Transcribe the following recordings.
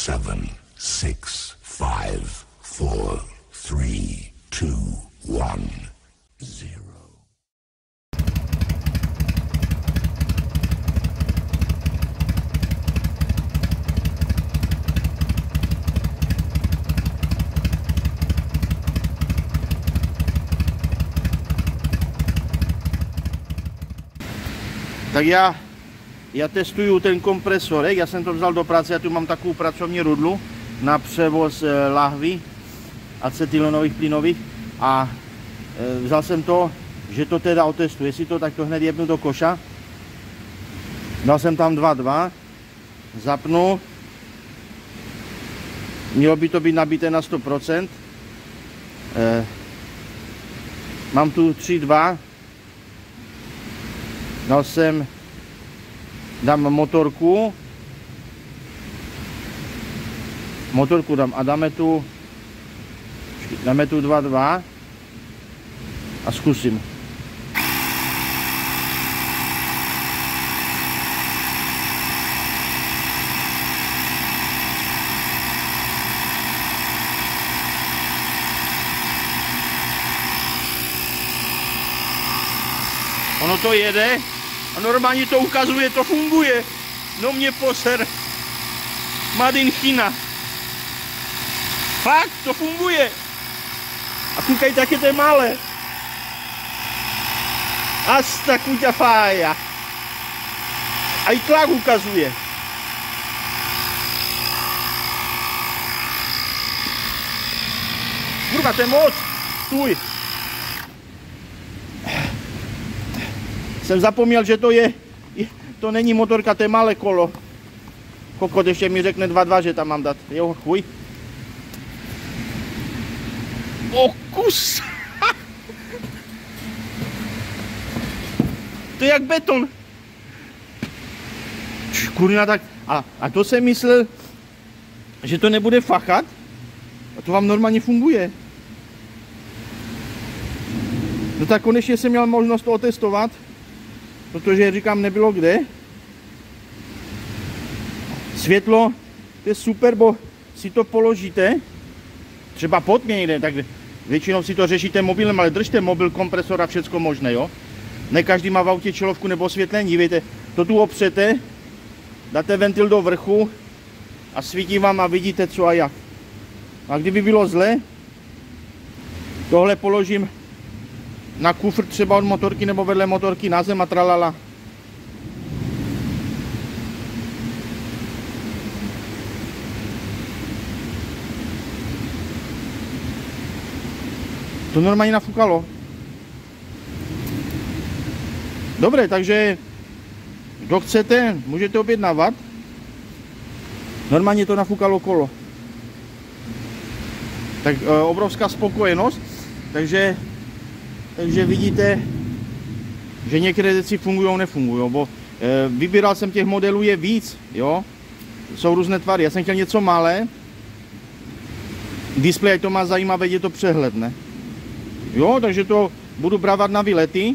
seven, six, five, four, three, two, one, zero. Tak já, já testuju ten kompresorek, já jsem to vzal do práce, já tu mám takovou pracovní rudlu na převoz eh, lahví acetylenových plynových a eh, vzal jsem to, že to teda otestuji, jestli to tak to hned jebnu do koša. Dal jsem tam 2.2, zapnu, mělo by to být nabité na 100%. Eh, mám tu 3.2, dal jsem, dám motorku, motorku dám a dáme tu, dáme tu 2.2 a zkusím. Ono to jede a normálně to ukazuje, to funguje. No mě poser. Madin China. Fakt, to funguje. A koukaj, tak je to malé. Asta kuťa fája. A i tlak ukazuje. Kurva, to je moc. Stůj. Jsem zapomněl, že to je, to není motorka, to je malé kolo. Kokot ještě mi řekne 2.2, že tam mám dát. Jo, chuj. O kus! to je jak beton. Č, Kurňa, tak a, a to jsem myslel, že to nebude fachat. A to vám normálně funguje. No tak konečně jsem měl možnost to otestovat, protože říkám, nebylo kde. Světlo, to je super, bo si to položíte, třeba pod mě někde, tak většinou si to řešíte mobilem, ale držte mobil, kompresor a všecko možné, jo. Ne každý má v autě čelovku nebo osvětlení, víte, to tu opřete, dáte ventil do vrchu a svítí vám a vidíte co a jak. A kdyby bylo zle, tohle položím na kufr třeba od motorky nebo vedle motorky na zem a tralala. To normálně nafukalo. Dobré, takže kdo chcete, můžete objednávat. Normálně to nafukalo kolo. Tak e, obrovská spokojenost. Takže, takže vidíte, že některé věci fungují, nefungují. Bo e, vybíral jsem těch modelů je víc, jo. Jsou různé tvary. Já jsem chtěl něco malé. Display to má zajímavé, je to přehledné. Jo, takže to budu bravat na výlety.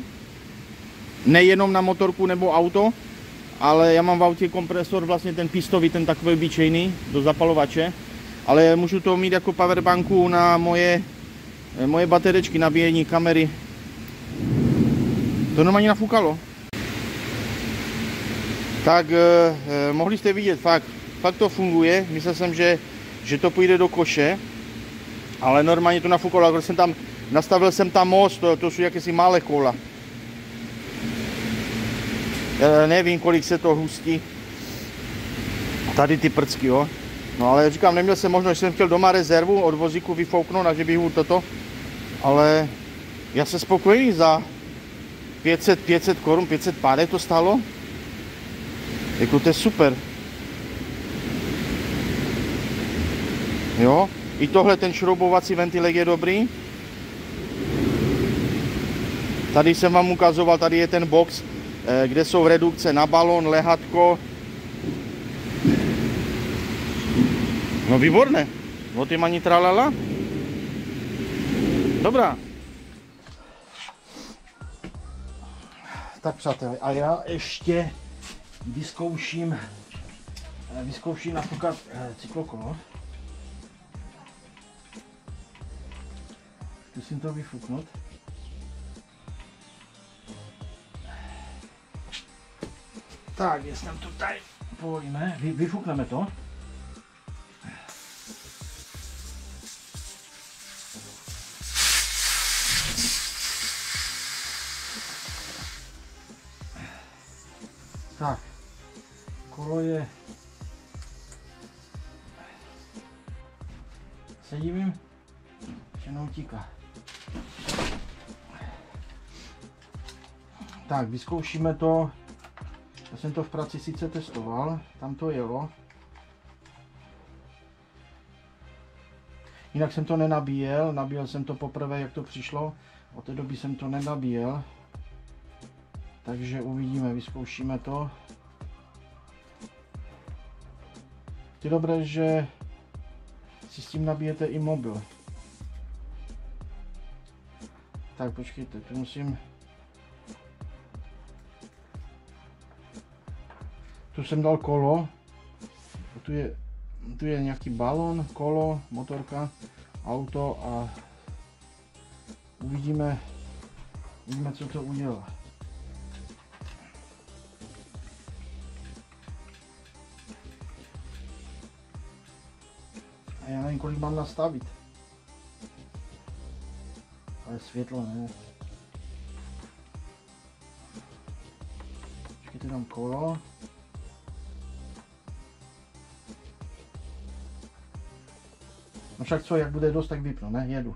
Nejenom na motorku nebo auto, ale já mám v autě kompresor, vlastně ten pistový, ten takový obyčejný, do zapalovače. Ale můžu to mít jako powerbanku na moje, moje baterečky, nabíjení kamery. To normálně nafukalo. Tak eh, eh, mohli jste vidět, fakt, fakt to funguje. Myslel jsem, že, že to půjde do koše, ale normálně to nafukalo. Když jsem tam, nastavil jsem tam most, to, to jsou jakési malé kola. Já nevím, kolik se to hustí. Tady ty prcky, jo. No ale říkám, neměl jsem možnost, jsem chtěl doma rezervu od vozíku vyfouknout, že bych toto. Ale já se spokojený za 500, 500 korun, 550 to stálo. Jako to je super. Jo, i tohle ten šroubovací ventilek je dobrý. Tady jsem vám ukazoval, tady je ten box, eh, kde jsou redukce na balon, lehatko. No výborné. O ty ani tralala. Dobrá. Tak přátelé, a já ještě vyzkouším eh, vyzkouší nafukat eh, cyklokolo. Zkusím to vyfuknout. Tak, jestli nám to tady povolíme, vy, vyfukneme to. Kolo je... Se divím, že neutíká. Tak, vyzkoušíme to. Já jsem to v práci sice testoval, tam to jelo. Jinak jsem to nenabíjel, nabíjel jsem to poprvé, jak to přišlo. Od té doby jsem to nenabíjel. Takže uvidíme, vyzkoušíme to. Je dobré, že si s tím nabijete i mobil. Tak počkejte, tu musím... Tu jsem dal kolo. Tu je, tu je nějaký balon, kolo, motorka, auto a uvidíme, uvidíme co to udělá. A já nevím, kolik mám nastavit. Ale světlo ne. Počkejte tam kolo. No však co, jak bude dost, tak vypnu, ne? Jedu.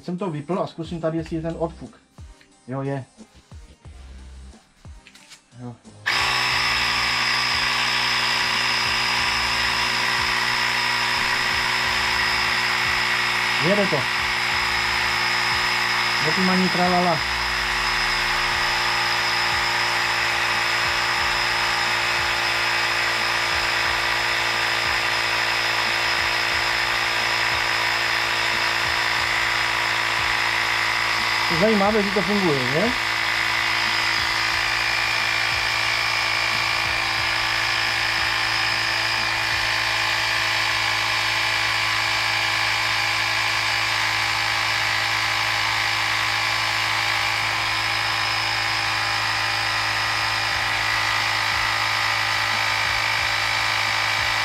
Teď jsem to vypl a zkusím tady, jestli je ten odfuk. Jo, je. Jo. Jede to. Zatím ani tralala. To zajímavé, že to funguje, že?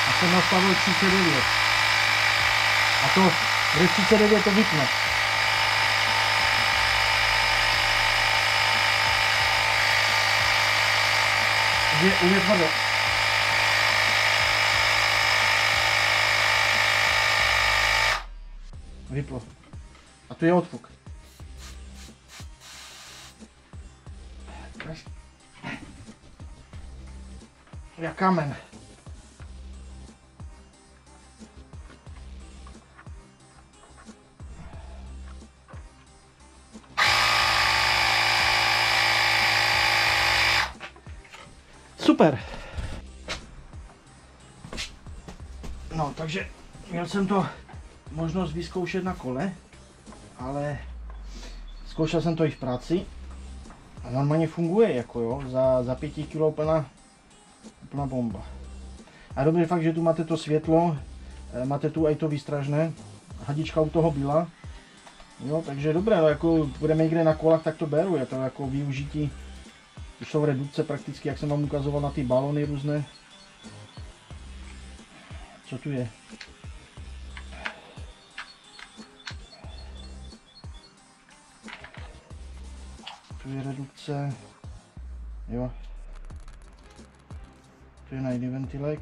A jsem nastavil 39. A to, kde 39 to vypne. Je, u mě tvrdo. Vyplo. A tu je odfuk. Jak kamen. Super. No, takže měl jsem to možnost vyzkoušet na kole, ale zkoušel jsem to i v práci a normálně funguje, jako jo, za, za 5 kg úplná, úplná bomba. A dobře fakt, že tu máte to světlo, eh, máte tu i to výstražné, hadička u toho byla, jo, takže dobré, no, jako budeme někde na kolách, tak to beru, je to jako využití to jsou redukce prakticky, jak jsem vám ukazoval na ty balony různé. Co tu je? Tu je redukce. Jo. Tu je na jiný ventilek.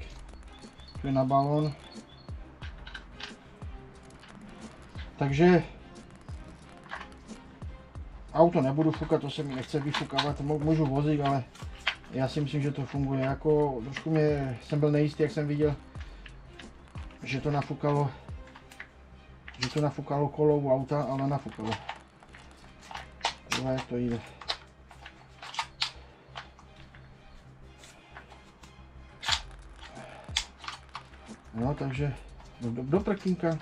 Tu je na balon. Takže auto nebudu fukat, to se mi nechce vyfukávat, můžu vozit, ale já si myslím, že to funguje. Jako trošku mě, jsem byl nejistý, jak jsem viděl, že to nafukalo, že to nafukalo kolo u auta, ale nafukalo. Tohle to jde. No, takže do, do, do prkínka.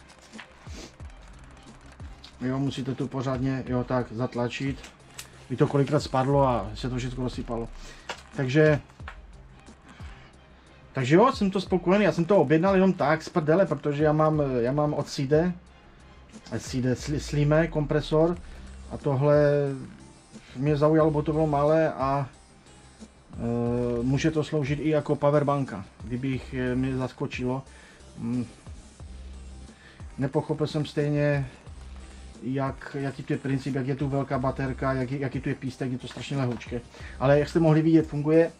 Jo, musíte tu pořádně, jo, tak zatlačit. By to kolikrát spadlo a se to všechno rozsypalo. Takže, takže jo, jsem to spokojený. Já jsem to objednal jenom tak z prdele, protože já mám, já mám od Side, Side sli, Slime kompresor a tohle mě zaujalo, bo to bylo malé a e, může to sloužit i jako powerbanka, kdybych e, mě zaskočilo. Mm. Nepochopil jsem stejně, jak, jaký tu je princip, jak je tu velká baterka, jak, jaký tu je pístek, je to strašně lehoučké. Ale jak jste mohli vidět, funguje.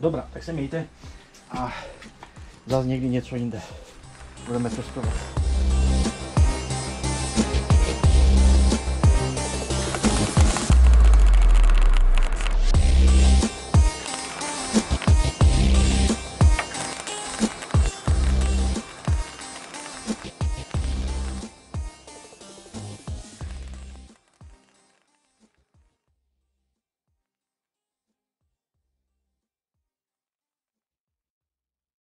Dobrá, tak se mějte a zase někdy něco jinde. Budeme testovat.